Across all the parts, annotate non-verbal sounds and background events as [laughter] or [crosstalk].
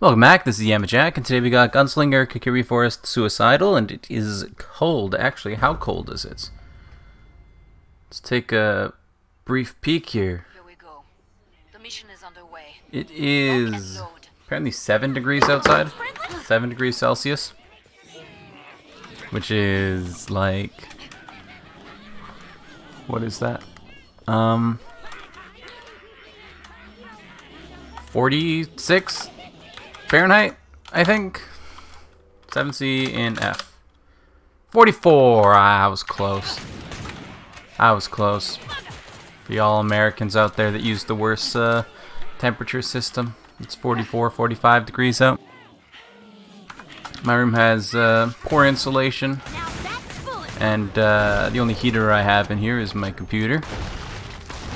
Welcome back, this is Yamajac, and today we got Gunslinger Kokiri Forest Suicidal, and it is cold. Actually, how cold is it? Let's take a brief peek here. Here we go. The mission is underway. It is apparently 7 degrees outside. 7 degrees Celsius. Which is like... What is that? Um... 46 Fahrenheit, I think. 7C in F. 44! Ah, I was close. I was close. For y'all Americans out there that use the worst uh, temperature system, it's 44, 45 degrees out. My room has uh, poor insulation, and uh, the only heater I have in here is my computer.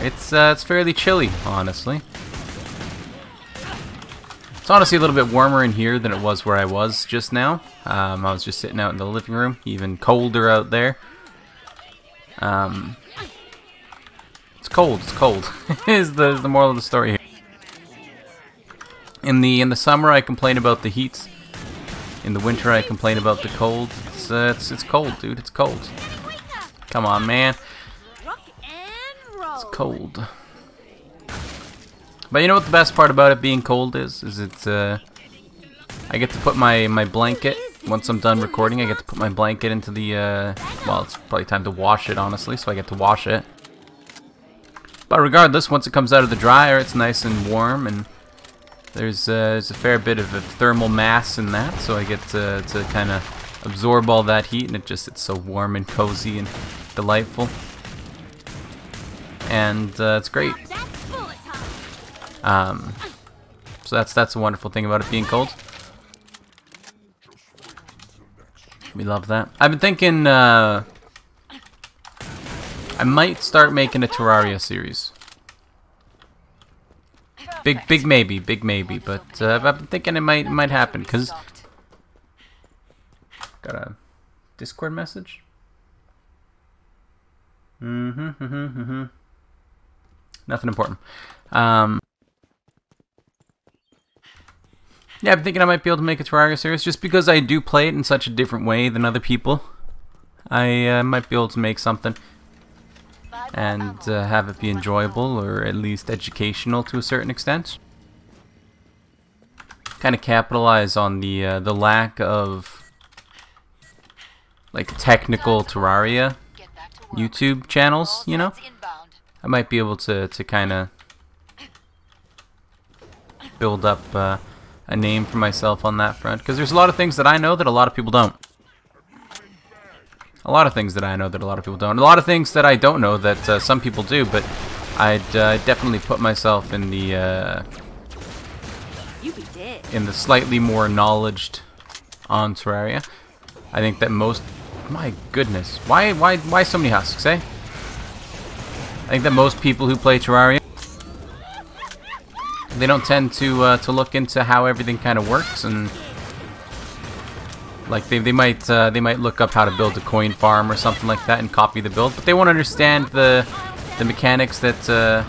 It's uh, it's fairly chilly, honestly. It's honestly a little bit warmer in here than it was where I was just now. Um, I was just sitting out in the living room, even colder out there. Um, it's cold. It's cold. [laughs] is the the moral of the story here. In the in the summer, I complain about the heat. In the winter, I complain about the cold. It's uh, it's it's cold, dude. It's cold. Come on, man. It's cold. But you know what the best part about it being cold is? Is it, uh, I get to put my, my blanket, once I'm done recording, I get to put my blanket into the, uh, well, it's probably time to wash it, honestly, so I get to wash it. But regardless, once it comes out of the dryer, it's nice and warm, and there's, uh, there's a fair bit of a thermal mass in that, so I get to, to kind of absorb all that heat, and it just, it's so warm and cozy and delightful. And, uh, it's great. Um, so that's that's a wonderful thing about it being cold. We love that. I've been thinking uh, I might start making a Terraria series. Big big maybe, big maybe, but uh, I've been thinking it might might happen because got a Discord message. Mm-hmm, mm-hmm, mm-hmm. Nothing important. Um, Yeah, I'm thinking I might be able to make a Terraria series just because I do play it in such a different way than other people. I uh, might be able to make something and uh, have it be enjoyable or at least educational to a certain extent. Kind of capitalize on the uh, the lack of like technical Terraria YouTube channels, you know? I might be able to, to kind of build up uh, a name for myself on that front because there's a lot of things that I know that a lot of people don't. A lot of things that I know that a lot of people don't. A lot of things that I don't know that uh, some people do, but I'd uh, definitely put myself in the uh, in the slightly more knowledged on Terraria. I think that most my goodness, why why why so many husks, eh? I think that most people who play Terraria they don't tend to uh, to look into how everything kind of works and like they, they might uh, they might look up how to build a coin farm or something like that and copy the build but they won't understand the the mechanics that uh,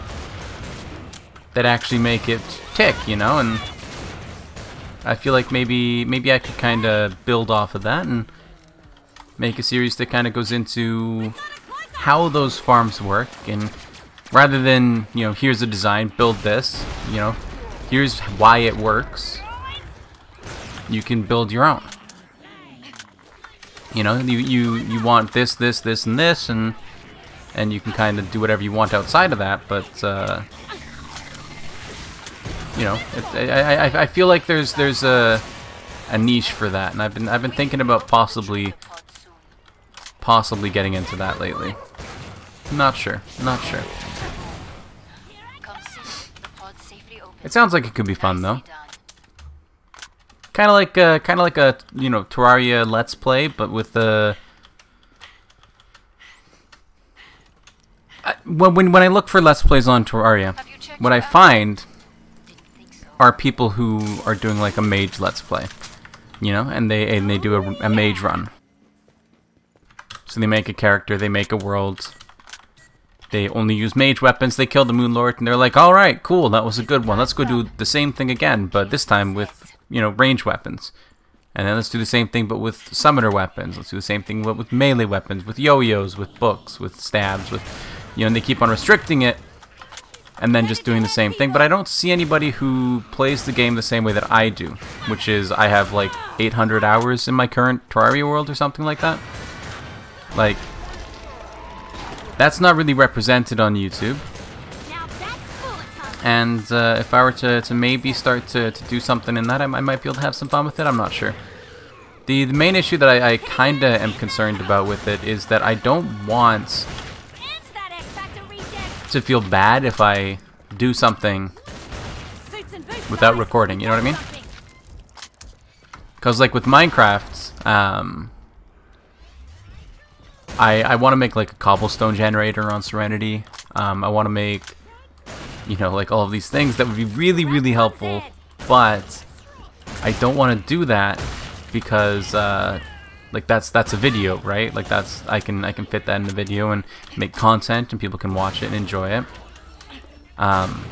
that actually make it tick you know and I feel like maybe maybe I could kind of build off of that and make a series that kind of goes into how those farms work and rather than you know here's a design build this you know here's why it works. You can build your own. You know you you you want this this this and this and and you can kind of do whatever you want outside of that but uh, you know it, I, I I feel like there's there's a a niche for that and I've been I've been thinking about possibly possibly getting into that lately. Not sure not sure It sounds like it could be fun though. Kind of like uh, kind of like a you know Terraria Let's Play, but with the. Uh, when when when I look for Let's Plays on Terraria, what I find are people who are doing like a mage Let's Play, you know, and they and they do a, a mage run. So they make a character, they make a world, they only use mage weapons, they kill the Moon Lord, and they're like, alright, cool, that was a good one. Let's go do the same thing again, but this time with you know, range weapons. And then let's do the same thing, but with summoner weapons. Let's do the same thing but with melee weapons, with yo-yos, with books, with stabs, with, you know, and they keep on restricting it, and then just doing the same thing. But I don't see anybody who plays the game the same way that I do, which is I have like 800 hours in my current Terraria world or something like that. Like, that's not really represented on YouTube. And uh, if I were to, to maybe start to, to do something in that, I, I, might be able to have some fun with it. I'm not sure. The, the main issue that I, I kind of am concerned about with it is that I don't want to feel bad if I do something without recording. You know what I mean? Because like with Minecraft, um, I, I want to make like a cobblestone generator on Serenity. Um, I want to make you know, like all of these things that would be really, really helpful, but I don't want to do that because, uh, like that's that's a video, right? Like that's I can I can fit that in the video and make content, and people can watch it and enjoy it. Um,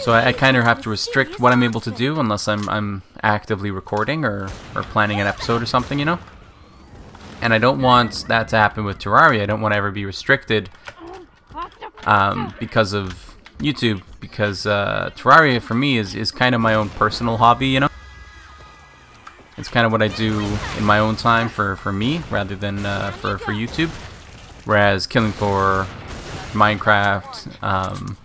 so I, I kind of have to restrict what I'm able to do unless I'm I'm actively recording or or planning an episode or something, you know. And I don't want that to happen with Terraria. I don't want to ever be restricted um, because of YouTube, because uh, Terraria for me is, is kind of my own personal hobby, you know? It's kind of what I do in my own time for, for me, rather than uh, for, for YouTube. Whereas Killing Floor, Minecraft, um,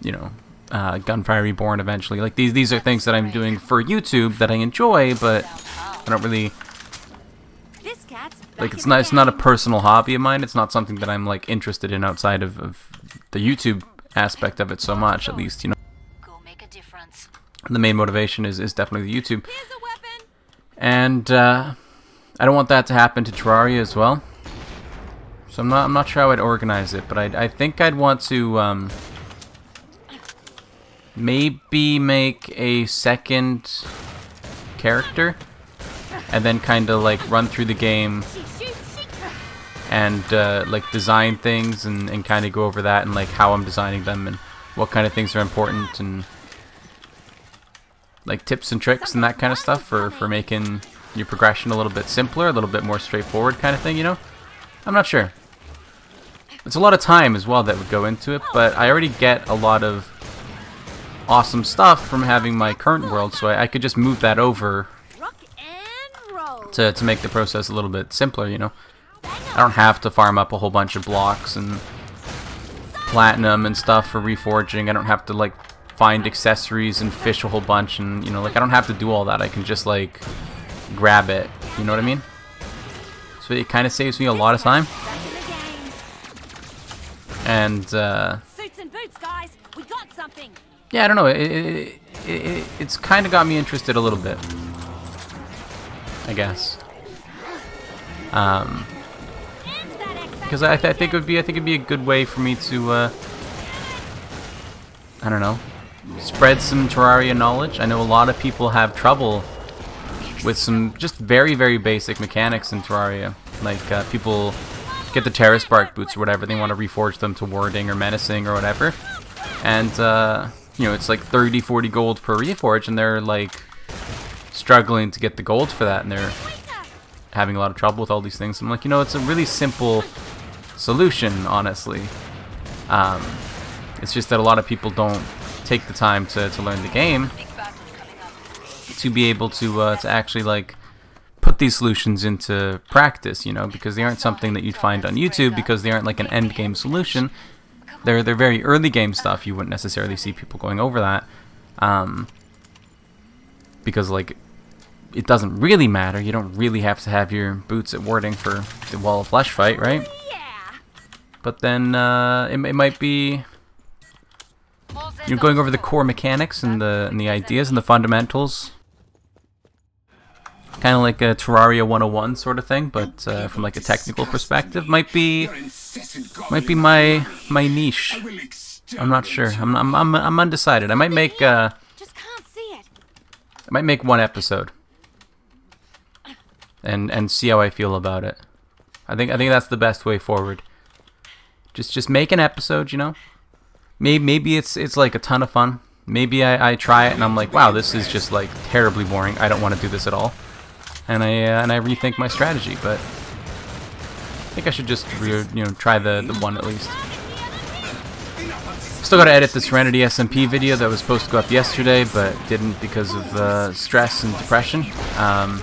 you know, uh, Gunfire Reborn eventually. Like these, these are things that I'm doing for YouTube that I enjoy, but I don't really like it's not it's not a personal hobby of mine. It's not something that I'm like interested in outside of, of the YouTube aspect of it so much. At least you know. Go make a difference. The main motivation is is definitely the YouTube. And uh, I don't want that to happen to Terraria as well. So I'm not I'm not sure how I'd organize it, but I I think I'd want to um, maybe make a second character and then kind of like run through the game and uh, like design things and, and kind of go over that and like how I'm designing them and what kind of things are important and like tips and tricks and that kind of stuff for, for making your progression a little bit simpler, a little bit more straightforward kind of thing, you know? I'm not sure. It's a lot of time as well that would go into it, but I already get a lot of awesome stuff from having my current world, so I, I could just move that over to, to make the process a little bit simpler, you know? I don't have to farm up a whole bunch of blocks and platinum and stuff for reforging. I don't have to, like, find accessories and fish a whole bunch and, you know, like, I don't have to do all that. I can just, like, grab it. You know what I mean? So it kind of saves me a lot of time. And, uh... Yeah, I don't know. It, it, it, it's kind of got me interested a little bit. I guess. Um, because I, th I, think it would be I think it'd be a good way for me to uh, I don't know spread some Terraria knowledge. I know a lot of people have trouble with some just very very basic mechanics in Terraria. Like uh, people get the Terra Bark boots or whatever, they want to reforge them to warding or menacing or whatever, and uh, you know it's like 30, 40 gold per reforge, and they're like struggling to get the gold for that, and they're having a lot of trouble with all these things. I'm like, you know, it's a really simple solution, honestly. Um, it's just that a lot of people don't take the time to, to learn the game to be able to uh, to actually like put these solutions into practice, you know, because they aren't something that you'd find on YouTube because they aren't like an end game solution. They're they're very early game stuff. You wouldn't necessarily see people going over that. Um, because like it doesn't really matter. You don't really have to have your boots at warding for the Wall of Flesh fight, right? But then uh, it, it might be you're going over the core mechanics and the and the ideas and the fundamentals. Kind of like a Terraria 101 sort of thing, but uh, from like a technical perspective, might be might be my my niche. I'm not sure. I'm I'm I'm, I'm undecided. I might make uh, I might make one episode and and see how I feel about it. I think I think that's the best way forward. Just just make an episode, you know. Maybe maybe it's it's like a ton of fun. maybe I, I try it and I'm like, wow, this is just like terribly boring. I don't want to do this at all, and I uh, and I rethink my strategy. But I think I should just you know try the the one at least. Still got to edit the Serenity SMP video that was supposed to go up yesterday, but didn't because of uh, stress and depression. Um,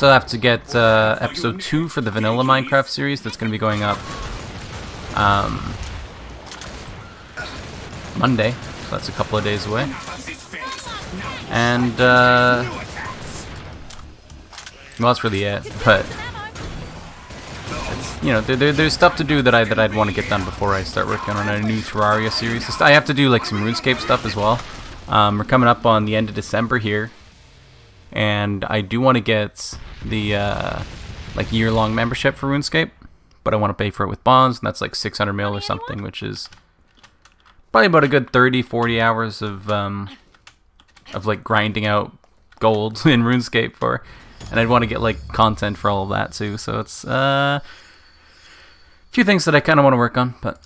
still have to get uh, episode 2 for the vanilla Minecraft series that's going to be going up um, Monday, so that's a couple of days away. And, uh, well, that's really it, [laughs] but, you know, there, there, there's stuff to do that, I, that I'd want to get done before I start working on a new Terraria series. I have to do, like, some RuneScape stuff as well. Um, we're coming up on the end of December here, and I do want to get the, uh, like, year-long membership for RuneScape but I want to pay for it with bonds, and that's like 600 mil or something, which is probably about a good 30, 40 hours of um, of like grinding out gold [laughs] in RuneScape for, and I'd want to get like content for all of that too. So it's uh, a few things that I kind of want to work on, but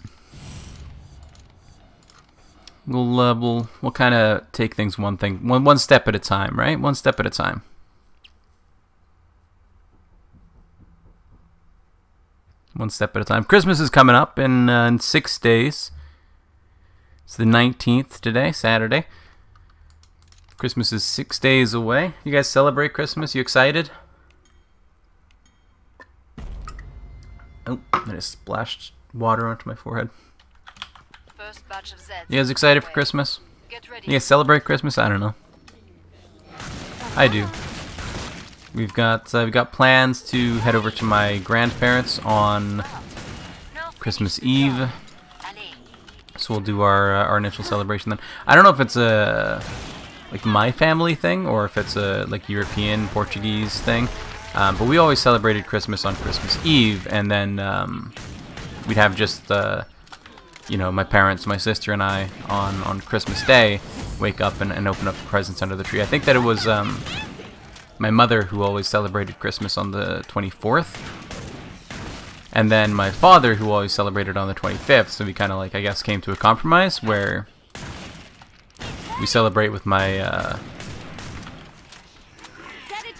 we'll uh, we'll we'll kind of take things one thing one one step at a time, right? One step at a time. one step at a time. Christmas is coming up in, uh, in six days. It's the 19th today, Saturday. Christmas is six days away. You guys celebrate Christmas? You excited? Oh, I just splashed water onto my forehead. First batch of You guys excited for. Christmas? You guys celebrate Christmas? I don't know. I do. We've got uh, we've got plans to head over to my grandparents on Christmas Eve. So we'll do our uh, our initial celebration then. I don't know if it's a like my family thing or if it's a like European Portuguese thing, um, but we always celebrated Christmas on Christmas Eve, and then um, we'd have just uh, you know my parents, my sister, and I on on Christmas Day wake up and, and open up the presents under the tree. I think that it was um, my mother who always celebrated Christmas on the 24th and then my father who always celebrated on the 25th so we kind of like i guess came to a compromise where we celebrate with my uh,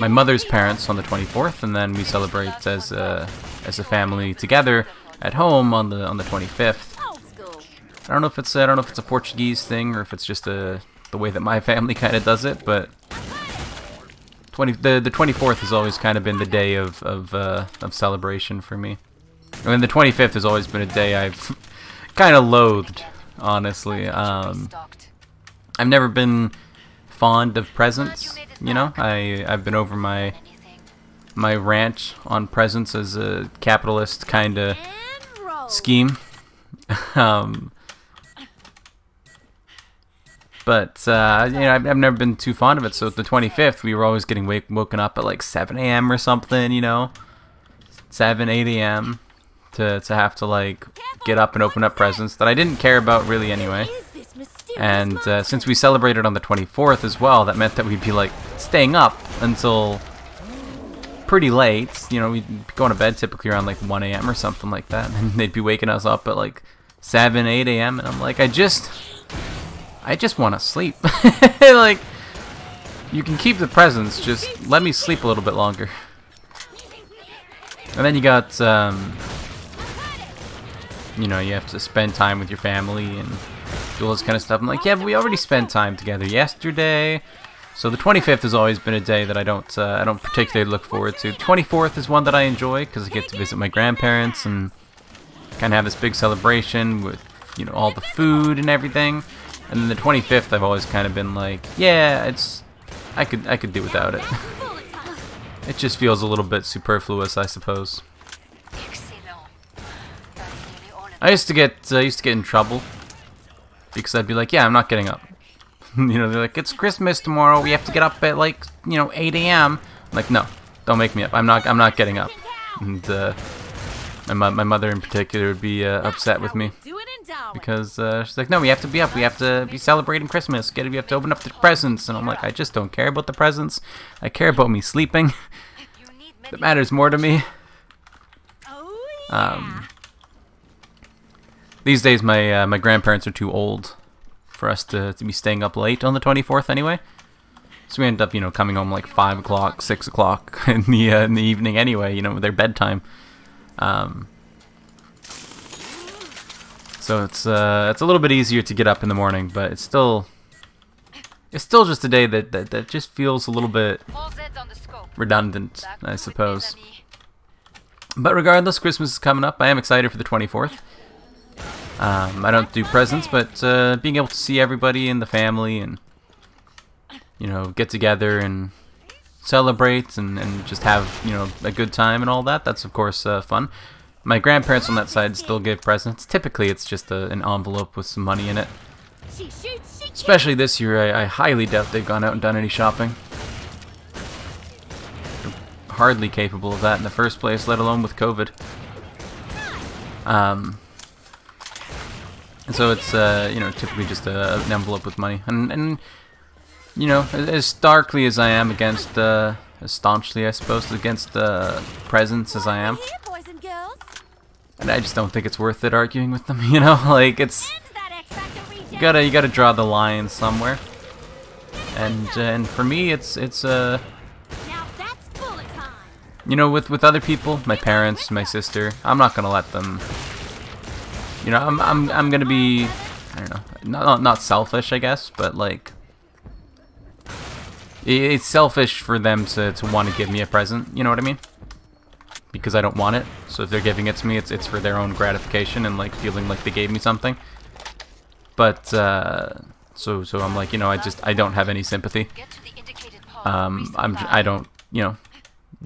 my mother's parents on the 24th and then we celebrate as a as a family together at home on the on the 25th i don't know if it's i don't know if it's a portuguese thing or if it's just a the way that my [laughs] family kind of does it but 20 the the 24th has always kind of been the day of of uh, of celebration for me I mean, the 25th has always been a day I've [laughs] kind of loathed, honestly. Um, I've never been fond of presents, you know? I, I've been over my my ranch on presents as a capitalist kind of scheme. [laughs] um, but, uh, you know, I've, I've never been too fond of it. So the 25th, we were always getting wake, woken up at like 7 a.m. or something, you know? 7, 8 a.m. To, to have to, like, get up and open up presents that I didn't care about really anyway. And uh, since we celebrated on the 24th as well, that meant that we'd be like staying up until pretty late. You know, we'd be going to bed typically around like 1 a.m. or something like that, [laughs] and they'd be waking us up at like 7, 8 a.m. And I'm like, I just, I just want to sleep. [laughs] like, you can keep the presents, just let me sleep a little bit longer. And then you got, um, you know, you have to spend time with your family and do all this kind of stuff. I'm like, yeah, but we already spent time together yesterday. So the 25th has always been a day that I don't, uh, I don't particularly look forward to. 24th is one that I enjoy because I get to visit my grandparents and kind of have this big celebration with, you know, all the food and everything. And then the 25th, I've always kind of been like, yeah, it's, I could, I could do without it. [laughs] It just feels a little bit superfluous, I suppose. I used to get uh, I used to get in trouble because I'd be like, "Yeah, I'm not getting up." [laughs] you know, they're like, "It's Christmas tomorrow. We have to get up at like you know 8 a.m." Like, "No, don't make me up. I'm not. I'm not getting up." And uh, my my mother in particular would be uh, upset with me Do it in Darwin. because uh, she's like, "No, we have to be up. We have to be celebrating Christmas. Get it? we have to open up the presents." And I'm like, "I just don't care about the presents. I care about me sleeping. You that matters more to me." Oh. Um, these days, my uh, my grandparents are too old for us to, to be staying up late on the 24th anyway. So we end up, you know, coming home like five o'clock, six o'clock [laughs] in the uh, in the evening anyway. You know, with their bedtime. Um, so it's uh, it's a little bit easier to get up in the morning, but it's still it's still just a day that that, that just feels a little bit All Zeds on the scope. redundant, I suppose. But regardless, Christmas is coming up. I am excited for the 24th. Um, I don't do presents, but uh, being able to see everybody in the family and you know get together and celebrate and, and just have you know a good time and all that. That's of course uh, fun. My grandparents on that side still give presents. Typically, it's just a, an envelope with some money in it. Especially this year, I, I highly doubt they've gone out and done any shopping. They're hardly capable of that in the first place, let alone with COVID. Um, so it's uh, you know typically just a, an envelope with money, and and you know as, as starkly as I am against, uh, as staunchly I suppose against uh, presents as I am, Here, boys and girls. And I just don't think it's worth it arguing with them. [laughs] You know, like it's And that X Factor reject. you gotta you gotta draw the line somewhere. And uh, and for me, it's it's uh Now that's bullet time. you know with with other people, my parents, my sister, I'm not gonna let them. You know, I'm I'm I'm gonna be I don't know, not not, not selfish, I guess, but like. It's selfish for them to, to want to give me a present, you know what I mean? Because I don't want it. So if they're giving it to me, it's it's for their own gratification and like feeling like they gave me something. But uh, so so I'm like, you know, I just I don't have any sympathy. Get to the indicated pod. Um, I'm I don't you know,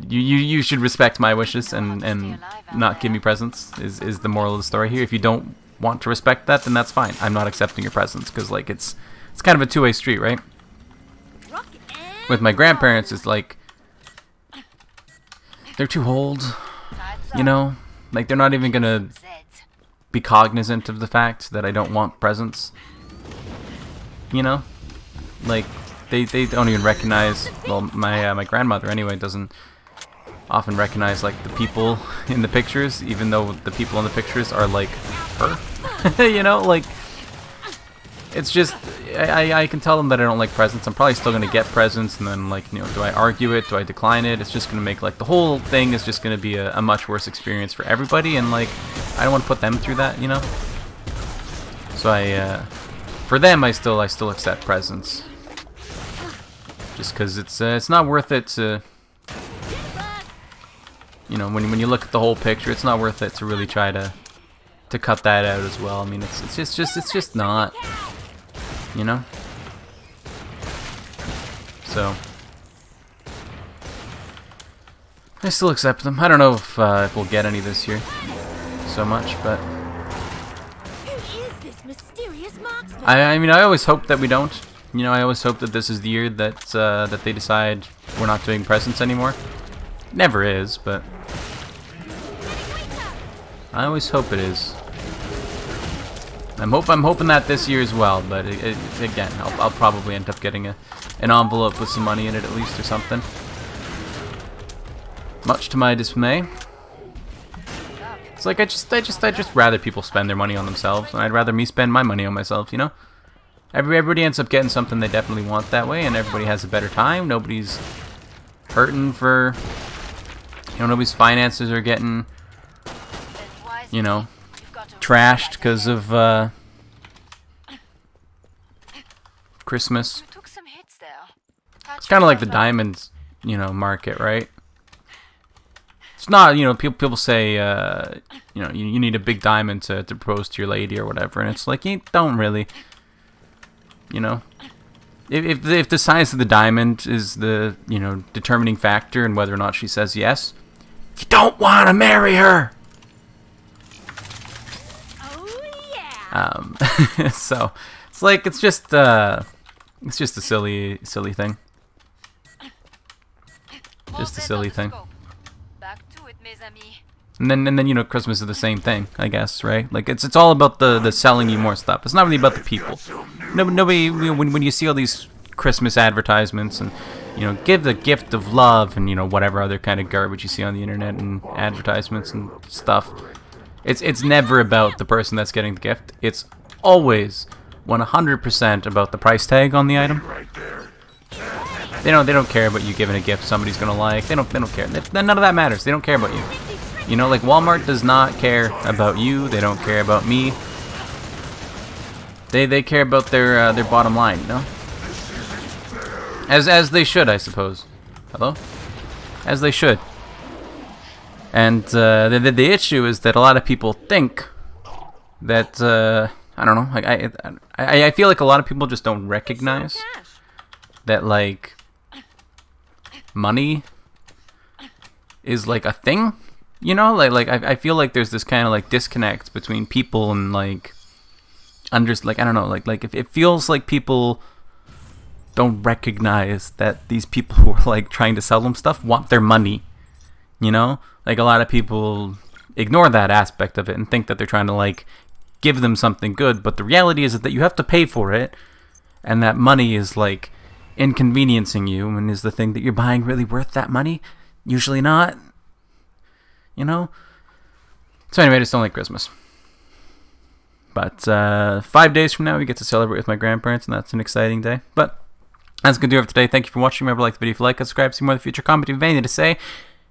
you you, you should respect my wishes and and not give me presents is is the moral of the story here. If you don't want to respect that, then that's fine. I'm not accepting your presents because like it's it's kind of a two way street, right? With my grandparents, it's like they're too old, you know, like they're not even gonna be cognizant of the fact that I don't want presents. You know, like they they don't even recognize. Well, my uh, my grandmother anyway doesn't often recognize like the people in the pictures, even though the people in the pictures are like her. [laughs] you know, like it's just I, I can tell them that I don't like presents. I'm probably still gonna get presents, and then like you know, do I argue it? Do I decline it? It's just gonna make like the whole thing is just gonna be a, a much worse experience for everybody, and like I don't want to put them through that, you know. So I, uh, for them, I still I still accept presents, just because it's uh, it's not worth it to, you know, when when you look at the whole picture, it's not worth it to really try to to cut that out as well. I mean, it's it's just just it's just not, you know. So I still accept them. I don't know if uh, if we'll get any this year so much, but Who is this mysterious marksman? I I mean I always hope that we don't. You know, I always hope that this is the year that uh, that they decide we're not doing presents anymore. Never is, but I always hope it is. I'm hope I'm hoping that this year as well, but it, it, again, I'll, I'll probably end up getting a an envelope with some money in it at least or something. Much to my dismay. It's like I just I just I just rather people spend their money on themselves, and I'd rather me spend my money on myself, you know? Every everybody ends up getting something they definitely want that way, and everybody has a better time. Nobody's hurting for you know, nobody's finances are getting, you know, trashed because of uh Christmas. You took some hits there. It's kind of like the diamonds, you know, market, right? It's not, you know, people people say, uh, you know, you, you need a big diamond to, to propose to your lady or whatever, and it's like you don't really, you know. If, if the, if the size of the diamond is the you know determining factor in whether or not she says yes, you don't want to marry her. Oh yeah. Um, [laughs] so it's like it's just uh, it's just a silly silly thing. Just a silly thing. And then and then you know Christmas is the same thing, I guess, right? Like it's it's all about the the selling you more stuff. It's not really about the people. No, nobody you know, when when you see all these Christmas advertisements and you know give the gift of love and you know whatever other kind of garbage you see on the internet and advertisements and stuff. It's it's never about the person that's getting the gift. It's always 100% about the price tag on the item. They don't they don't care about you giving a gift somebody's gonna like. They don't they don't care. They, none of that matters. They don't care about you. You know, like Walmart does not care about you. They don't care about me. They they care about their uh, their bottom line. You know, as as they should, I suppose. Hello, as they should. And uh, the, the issue is that a lot of people think that uh, I don't know. Like I, I I feel like a lot of people just don't recognize that like money is like a thing you know like like I, I feel like there's this kind of like disconnect between people and like under like I don't know like like if it feels like people don't recognize that these people [laughs] who are like trying to sell them stuff want their money you know like a lot of people ignore that aspect of it and think that they're trying to like give them something good but the reality is that you have to pay for it and that money is like inconveniencing you and is the thing that you're buying really worth that money? Usually not. You know? So anyway, I just don't like Christmas. But uh, five days from now, we get to celebrate with my grandparents, and that's an exciting day. But that's going to do it for today. Thank you for watching. Remember, to like the video if you like, subscribe, see more of the future comedy. Anything to say,